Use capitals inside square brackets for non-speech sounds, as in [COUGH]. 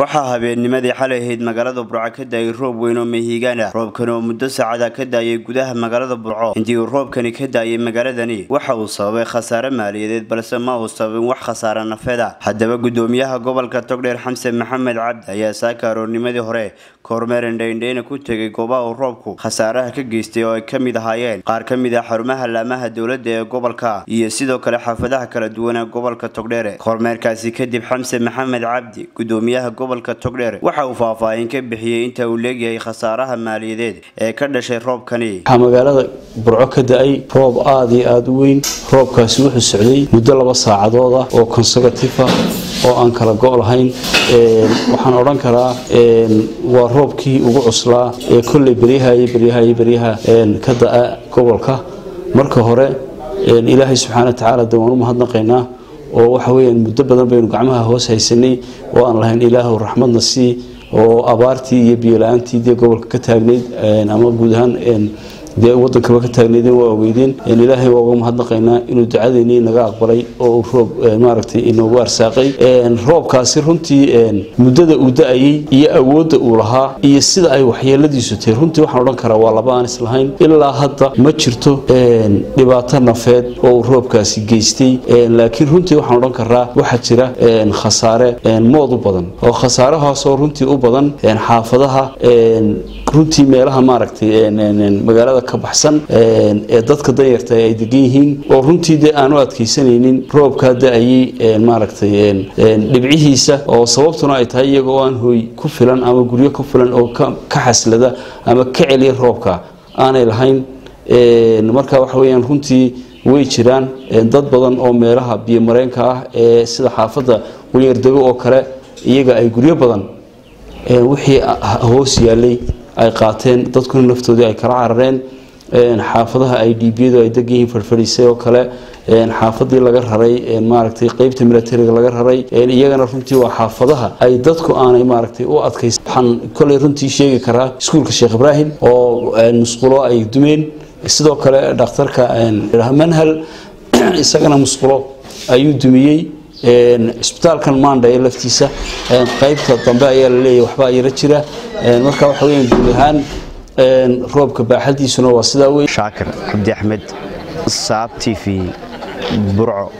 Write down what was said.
waxaa habeennimadii xalay ahayd magaalada burco ka daayay roob weyn oo mehigaan ah. Roobkan oo muddo saacada ka daayay gudaha magaalada burco intii uu roobkani ka daayay magaaladani waxa uu sababay khasaare maaliyadeed balse ma uu sababin wax khasaare nafeed haddaba gudoomiyaha gobolka togdheer xamse maxamed cabdi ayaa saaka aroornimadii hore kormeer indhaindhayna ku tegay goobaha uu roobku khasaaraha ka geystay oo ay ka mid ahaayeen. Qaar ka mid ah xarumaha laamaha dowladda ee gobolka iyo sidoo kale xaafadaha kala duwan ee gobolka togdheere kormeerkaasi kadib xamse maxamed cabdi gudoomiyaha gobolka togdheer. Waxa uu faahfaahin ka bixiyey inta uu leegyahay khasaaraha maaliyadeed ee ka dhashay roobkani. Waxaa magaalada burco ka da'ay roob aada iyo aada u weyn. Roobkaasi wuxuu socday muddo laba saacadood ah oo consecutive ah oo aan kala go' lahayn. Waxaan odhan karaa waa roobkii ugu cuslaa ee kolley beryaha iyo beryaha iyo beryaha ka da'a gobolka. Marka hore ilaahay subxaana wa tacaala waan u mahadnaqaynaa oo waxa weyaan muddo badan baynu gacmaha hoos haysanay oo aan lahayn ilaahu raxmadna sii oo abaartii iyo biyola-aantii dee gobolka ka taagnayd ama guud ahaan dee wadankaba ka taagnaydeen waa ogeydeen ilaahay waa uga mahadnaqaynaa inuu ducadeennii naga aqbalay oo roob maaragtay inoogu arsaaqay. Roobkaasi runtii muddada uu da'ayey iyo awoodda uu lahaa iyo sida ay waxyeeladiisu tahay runtii waxaan odhan karaa waa laba aan islahayn ilaa hadda ma jirto dhibaato nafeed oo uu roobkaasi geystay. Laakiin runtii waxaan odhan karaa waxaa jira khasaare mood u badan. Oo khasaarahaasoo runtii u badan xaafadaha runtii meelaha maaragtay magaalada ka ee dadka danyarta ay degan yihiin oo runtii dee aan u adkaysanaynin roobkaa da'ayay maaragtay dhibcihiisa oo sababtuna ay tahay iyaga oo aan hooy ku filan ama guryo ku filan oo ka xaslada ama ka celiya roobka aanay lahayn. Marka waxa weyaan runtii way jiraan dad badan oo meelaha biyomareenka ah ee sida xaafadda wanyardego oo kale iyaga ay guryo badan wixii hoos yaalay ay qaateen dadkuna naftoodii ay kala carareen xaafadaha ay dhiibyadu ay degan yihiin farfadhiisay oo kale xaafadii laga raray maaragtay qeybta milatariga laga raray iyagana runtii waa xaafadaha ay dadku aanay maaragtay u adkaysa waxaan koley runtii sheegi karaa iskuulka sheekh ibraahim oo musqulo ay dumeen. Sidoo kale dhakhtarka manhal [CLEARS THROAT] isagana musqulo ayuu dumiyey. Cisbitaalkan maandhaye laftiisa qeybta dambe ayaa la leeyahy waxbaa yaro jira marka waxa weya guud ahaan roobka baaxadiisuna waa sidaa wey shaakir cabdi axmed saab t v burco